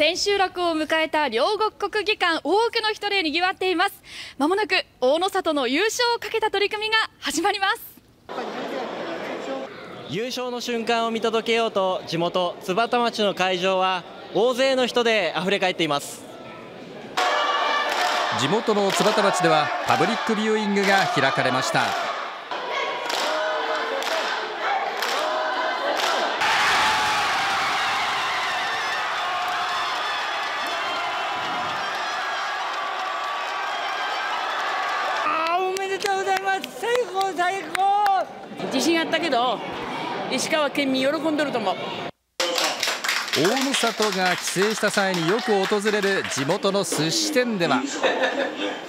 千秋楽を迎えた両国国技館多くの人で賑わっています。まもなく大野里の優勝をかけた取り組みが始まります。優勝の瞬間を見届けようと地元津幡町の会場は大勢の人で溢れ返っています。地元の津幡町ではパブリックビューイングが開かれました最高。自信あったけど石川県民喜んでると思う。大野里が帰省した際によく訪れる地元の寿司店では。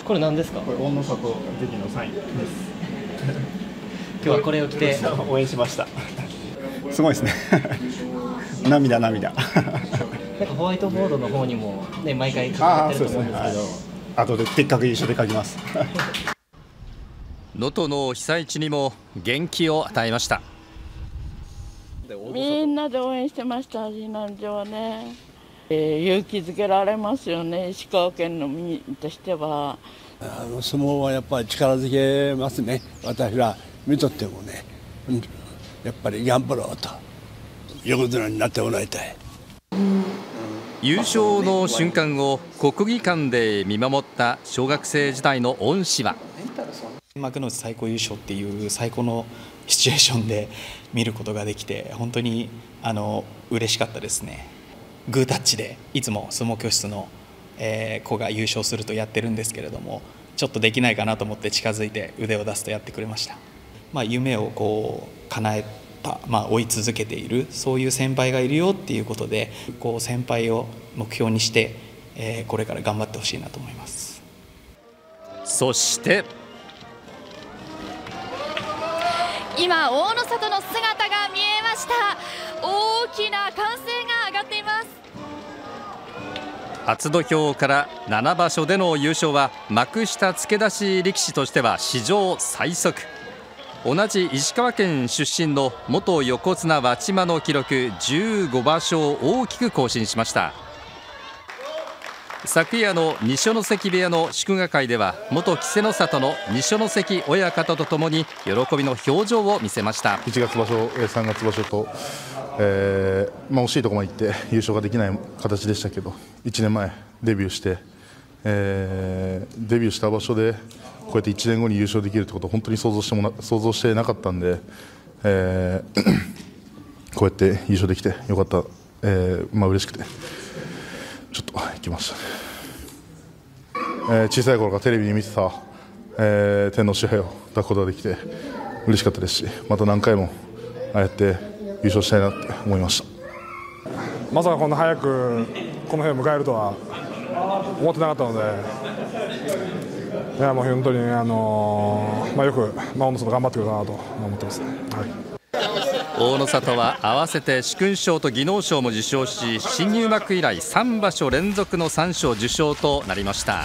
これ何ですか？これ大野里関のサインです。今日はこれを着て。応援しました。すごいですね。涙涙。なんかホワイトボードの方にもね毎回書かああれてると思うんですけど。はい、後で的確優勝で書きます 能登の被災地にも元気を与えましたみんなで応援してました、避難所はね。えー勇気づけられますよね、石川県の民としては。あの相撲はやっぱり力づけますね、私ら見とってもね、うんやっぱり頑張ろうと、横綱になってもらいたい。優勝の瞬間を国技館で見守った小学生時代の恩師は幕内最高優勝っていう最高のシチュエーションで見ることができて本当にあの嬉しかったですね。グータッチでいつも相撲教室の、えー子が優勝するとやってるんですけれどもちょっとできないかなと思って近づいて腕を出すとやってくれました、まあ、夢をこう叶えた、まあ、追い続けているそういう先輩がいるよっていうことでこう先輩を目標にして、えーこれから頑張ってほしいなと思います。そして今大野里の姿が見えました。大きな歓声が上がっています。初土俵から7場所での優勝は幕下付け出し力士としては史上最速。同じ石川県出身の元横綱輪島の記録15場所を大きく更新しました。昨夜の二所ノ関部屋の祝賀会では元稀勢の里の二所ノ関親方とともに喜びの表情を見せました。1月場所、えー3月場所と、えーまあ、惜しいところまで行って優勝ができない形でしたけど1年前デビューして、えーデビューした場所でこうやって1年後に優勝できるってことを本当に想像してもな想像してなかったんで、えー こうやって優勝できてよかった、えーまあ嬉しくて。ちょっと行きました、えー小さい頃からテレビで見てた、えー天皇賜杯を抱くことができて嬉しかったですしまた何回もああやって優勝したいなって思いました。まさかこんな早くこの日を迎えるとは思ってなかったので、いやもう本当に、あのーまあ、よく、まあ、小野里頑張ってくれたなと思ってますね。はい。大野里は合わせて殊勲賞と技能賞も受賞し新入幕以来3場所連続の3賞受賞となりました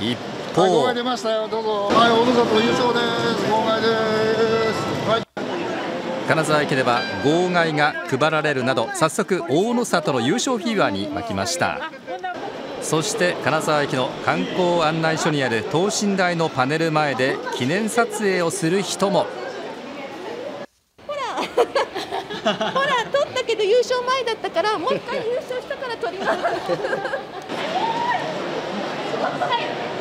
一方出ましたよ、どうぞ。はい、大野里優勝です。号外です。はい。金沢駅では号外が配られるなど早速大野里の優勝フィーバーに沸きましたそして金沢駅の観光案内所にある等身大のパネル前で記念撮影をする人もほら取ったけど優勝前だったからもう一回優勝したから取ります。